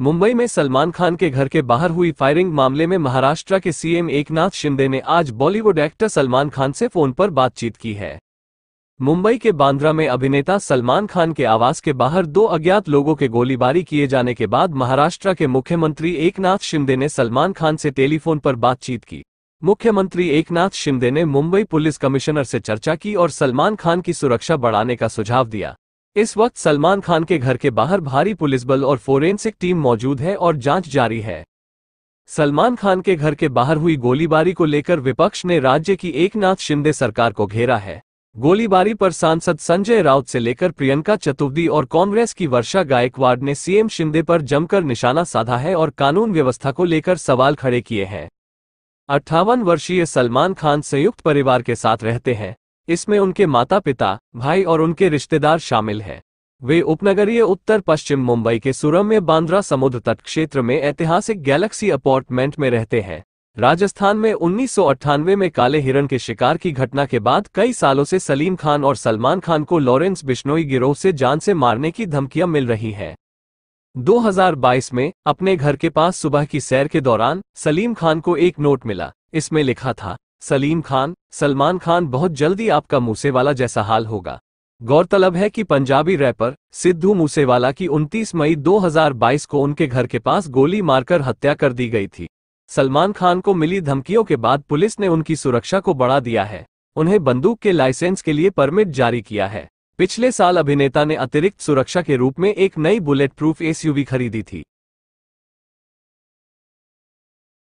मुंबई में सलमान खान के घर के बाहर हुई फायरिंग मामले में महाराष्ट्र के सीएम एकनाथ शिंदे ने आज बॉलीवुड एक्टर सलमान खान से फ़ोन पर बातचीत की है। मुंबई के बांद्रा में अभिनेता सलमान खान के आवास के बाहर दो अज्ञात लोगों के गोलीबारी किए जाने के बाद महाराष्ट्र के मुख्यमंत्री एकनाथ शिंदे ने सलमान खान से टेलीफोन पर बातचीत की। मुख्यमंत्री एकनाथ शिंदे ने मुंबई पुलिस कमिश्नर से चर्चा की और सलमान खान की सुरक्षा बढ़ाने का सुझाव दिया। इस वक्त सलमान खान के घर के बाहर भारी पुलिस बल और फोरेंसिक टीम मौजूद है और जाँच जारी है। सलमान खान के घर के बाहर हुई गोलीबारी को लेकर विपक्ष ने राज्य की एकनाथ शिंदे सरकार को घेरा है। गोलीबारी पर सांसद संजय राउत से लेकर प्रियंका चतुर्दी और कांग्रेस की वर्षा गायकवाड़ ने सीएम शिंदे पर जमकर निशाना साधा है और कानून व्यवस्था को लेकर सवाल खड़े किए हैं। अट्ठावन वर्षीय सलमान खान संयुक्त परिवार के साथ रहते हैं। इसमें उनके माता पिता भाई और उनके रिश्तेदार शामिल हैं। वे उपनगरीय उत्तर पश्चिम मुंबई के सुरम्य बांद्रा समुद्र तट क्षेत्र में ऐतिहासिक गैलेक्सी अपार्टमेंट में रहते हैं। राजस्थान में उन्नीस सौ अट्ठानवे में काले हिरण के शिकार की घटना के बाद कई सालों से सलीम खान और सलमान खान को लॉरेंस बिश्नोई गिरोह से जान से मारने की धमकियाँ मिल रही हैं। 2022 में, अपने घर के पास सुबह की सैर के दौरान, सलीम खान को एक नोट मिला। इसमें लिखा था सलीम खान, सलमान खान बहुत जल्दी आपका मूसेवाला जैसा हाल होगा। गौरतलब है कि पंजाबी रैपर, सिद्धू मूसेवाला की 29 मई 2022 को उनके घर के पास गोली मारकर हत्या कर दी गई थी। सलमान खान को मिली धमकियों के बाद पुलिस ने उनकी सुरक्षा को बढ़ा दिया है। उन्हें बंदूक के लाइसेंस के लिए परमिट जारी किया है। पिछले साल अभिनेता ने अतिरिक्त सुरक्षा के रूप में एक नई बुलेट प्रूफ एसयूवी खरीदी थी।